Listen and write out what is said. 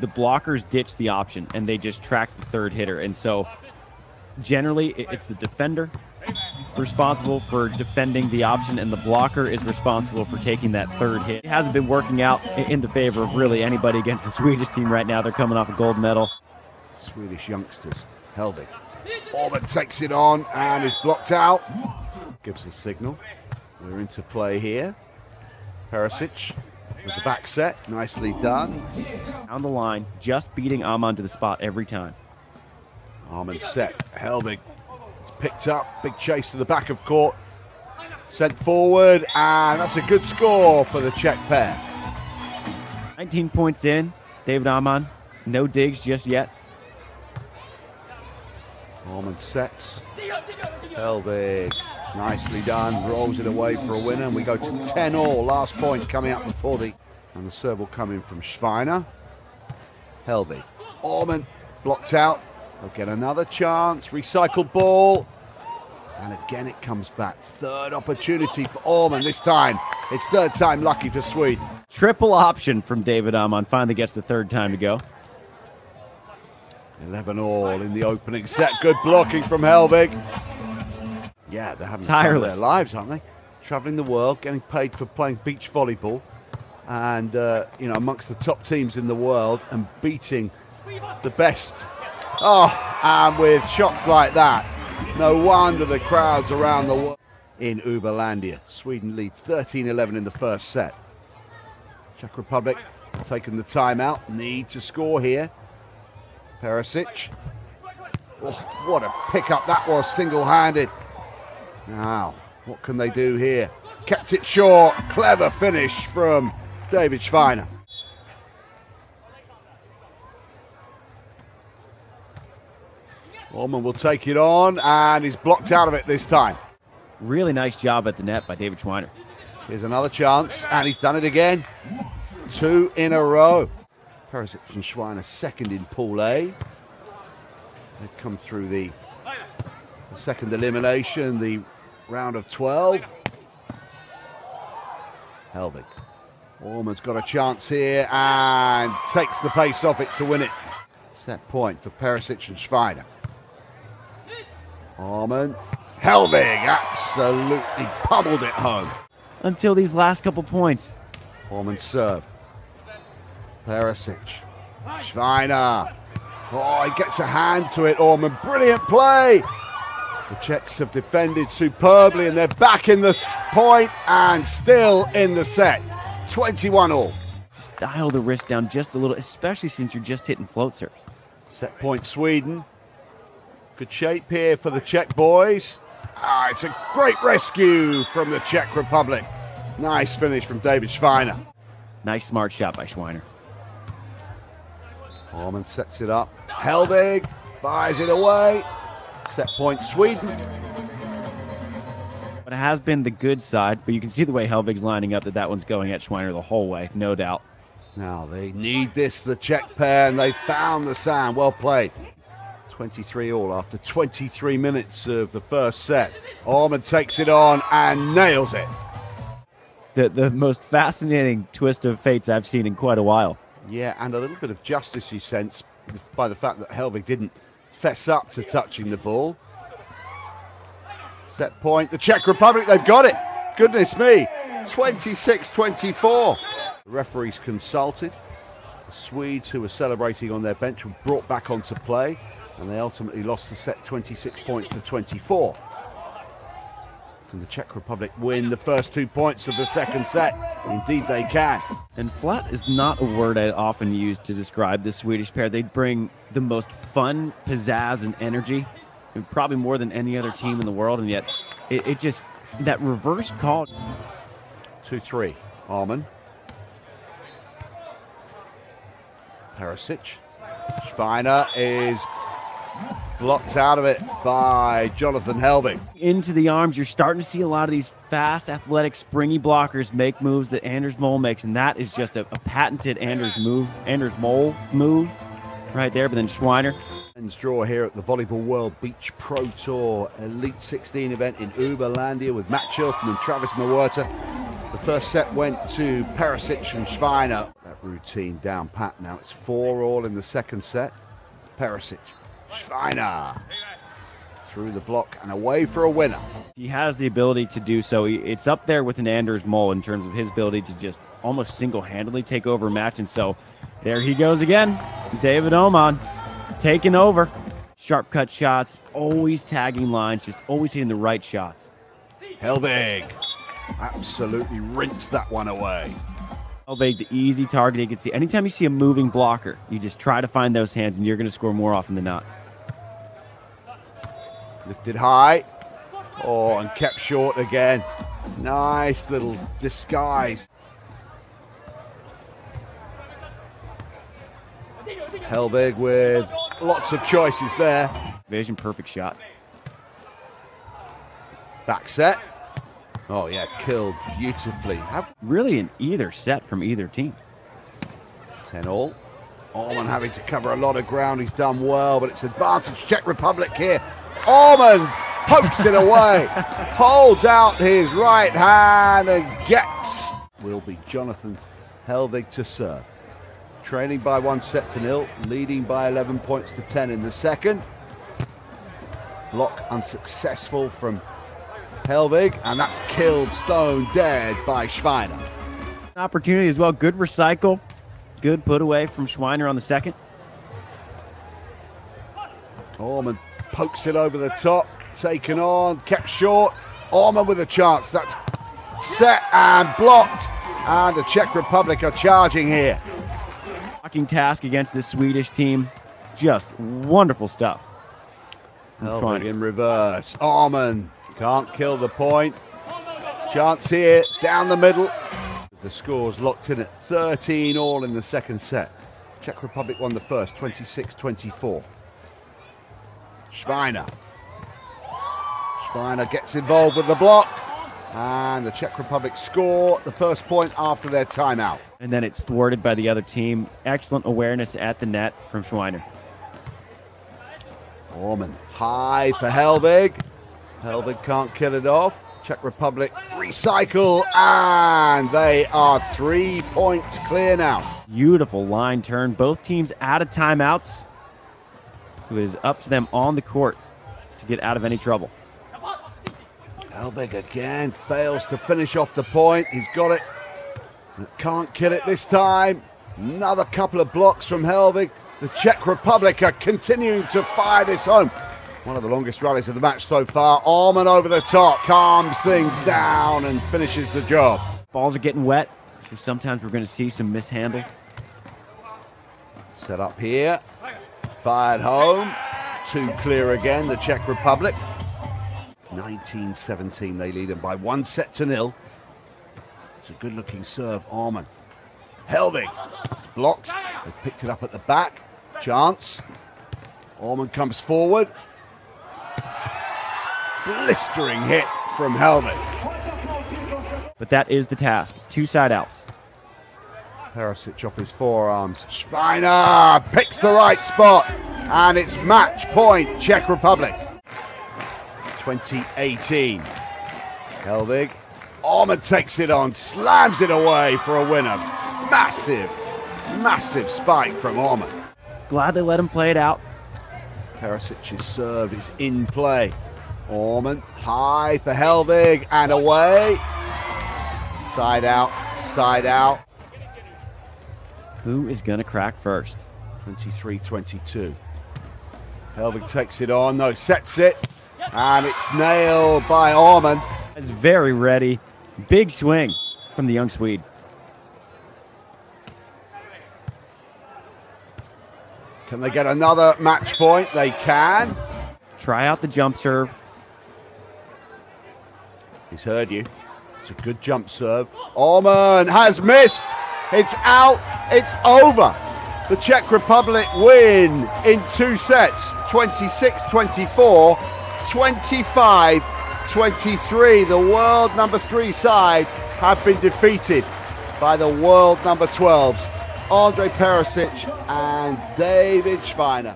the blockers ditch the option and they just track the third hitter. And so generally it's the defender responsible for defending the option and the blocker is responsible for taking that third hit. It hasn't been working out in the favor of really anybody against the Swedish team right now. They're coming off a gold medal. Swedish youngsters. Hellvig. Åhman takes it on and is blocked out. Gives the signal. We're into play here. Perusic with the back set. Nicely done. On the line, just beating Åhman to the spot every time. Åhman set. Hellvig it's picked up. Big chase to the back of court. Sent forward, and that's a good score for the Czech pair. 19 points in. David Åhman, no digs just yet. Åhman sets. Hellvig, nicely done. Rolls it away for a winner, and we go to 10 all. Last point coming up before the. And the serve will come in from Schweiner. Hellvig. Åhman blocked out. They'll get another chance. Recycled ball. And again it comes back. Third opportunity for Åhman. This time it's third time lucky for Sweden. Triple option from David Åhman. Finally gets the third time to go. 11 all in the opening set. Good blocking from Hellvig. Yeah, they're having Tireless. their lives, aren't they? Traveling the world, getting paid for playing beach volleyball, and uh, you know amongst the top teams in the world, and beating the best. Oh, and with shots like that, no wonder the crowds around the world in Uberlandia. Sweden lead 13-11 in the first set. Czech Republic taking the timeout, need to score here. Perusic. Oh, what a pickup that was, single-handed. Now, what can they do here? Kept it short. Clever finish from David Schweiner. Åhman will take it on, and he's blocked out of it this time. Really nice job at the net by David Schweiner. Here's another chance, and he's done it again. Two in a row. Perusic and Schweiner second in Pool A. They've come through the, the second elimination, the round of 12. Hellvig. Åhman's got a chance here and takes the pace off it to win it. Set point for Perusic and Schweiner. Åhman. Hellvig absolutely pummeled it home. Until these last couple points. Åhman serve. Perusic. Schweiner. Oh, he gets a hand to it, Åhman. Brilliant play. The Czechs have defended superbly and they're back in the point and still in the set. 21 all. Just dial the wrist down just a little, especially since you're just hitting float serves. Set point Sweden. Good shape here for the Czech boys. Ah, it's a great rescue from the Czech Republic. Nice finish from David Schweiner. Nice smart shot by Schweiner. Åhman sets it up. Hellvig fires it away. Set point Sweden. But it has been the good side, but you can see the way Hellvig's lining up that that one's going at Schweiner the whole way, no doubt. Now they need this, the Czech pair, and they found the sand. Well played. 23 all after 23 minutes of the first set. Åhman takes it on and nails it. The, the most fascinating twist of fates I've seen in quite a while. Yeah, and a little bit of justice, you sense, by the fact that Hellvig didn't fess up to touching the ball. Set point, the Czech Republic, they've got it. Goodness me, 26 24. The referees consulted. The Swedes, who were celebrating on their bench, were brought back onto play, and they ultimately lost the set 26 points to 24. Can the Czech Republic win the first two points of the second set? Indeed, they can. And flat is not a word I often use to describe the Swedish pair. They bring the most fun, pizzazz, and energy, and probably more than any other team in the world. And yet, it, it just that reverse call. 2 3. Åhman. Perusic. Schweiner is blocked out of it by Jonathan Hellvig. Into the arms, you're starting to see a lot of these fast, athletic, springy blockers make moves that Anders Mol makes, and that is just a, a patented Anders move, Anders Mol move right there. But then Schweiner. Men's draw here at the Volleyball World Beach Pro Tour Elite 16 event in Uberlandia with Matt Chilton and Travis Mewhirter. The first set went to Perusic and Schweiner. That routine down pat now. It's four all in the second set. Perusic, Schweiner through the block and away for a winner. He has the ability to do so. It's up there with an Anders Mol in terms of his ability to just almost single-handedly take over a match. And so there he goes again. David Åhman taking over. Sharp cut shots, always tagging lines, just always hitting the right shots. Hellvig absolutely rinsed that one away. Hellvig, the easy target you can see. Anytime you see a moving blocker, you just try to find those hands and you're going to score more often than not. Lifted high. Oh, and kept short again. Nice little disguise. Hellvig with lots of choices there. Vision, perfect shot. Back set. Oh, yeah, killed beautifully. Really in either set from either team. 10 all. Åhman having to cover a lot of ground. He's done well, but it's advantage Czech Republic here. Åhman pokes it away, holds out his right hand and gets. Will be Jonathan Hellvig to serve trailing by one set to nil, leading by 11 points to 10 in the second. Block unsuccessful from Hellvig, and that's killed stone dead by Schweiner. Opportunity as well. Good recycle. Good put away from Schweiner on the second. Åhman pokes it over the top, taken on, kept short. Åhman with a chance. That's set and blocked. And the Czech Republic are charging here Fucking task against this Swedish team. Just wonderful stuff. Hellvig in reverse. Åhman can't kill the point. Chance here, down the middle. The score's locked in at 13 all in the second set. Czech Republic won the first, 26-24. Schweiner. Schweiner gets involved with the block. And the Czech Republic score the first point after their timeout. And then it's thwarted by the other team. Excellent awareness at the net from Schweiner. Åhman high for Hellvig. Hellvig can't kill it off. Czech Republic recycle, and they are three points clear now. Beautiful line turn. Both teams out of timeouts. So it is up to them on the court to get out of any trouble. Hellvig again fails to finish off the point. He's got it. Can't kill it this time. Another couple of blocks from Hellvig. The Czech Republic are continuing to fire this home. One of the longest rallies of the match so far. Åhman over the top, calms things down and finishes the job. Balls are getting wet, so sometimes we're going to see some mishandles. Set up here. Fired home. Two clear again, the Czech Republic. 19-17, they lead them by one set to nil. It's a good-looking serve, Åhman. Hellvig, it's blocked. They picked it up at the back. Chance. Åhman comes forward. Blistering hit from Hellvig. But that is the task. Two side outs. Perusic off his forearms. Schweiner picks the right spot. And it's match point, Czech Republic. 2018. Hellvig. Åhman takes it on, slams it away for a winner. Massive, massive spike from Åhman. Glad they let him play it out. Perusic's serve is in play. Åhman high for Hellvig and away. Side out, side out. Who is going to crack first? 23 22. Hellvig takes it on, no, sets it. And it's nailed by Åhman. It's very ready. Big swing from the young Swede. Can they get another match point? They can. Try out the jump serve. He's heard you. It's a good jump serve. Åhman has missed. It's out. It's over. The Czech Republic win in two sets 26 24 25 23. The world number three side have been defeated by the world number 12s, Andre Perusic and David Schweiner.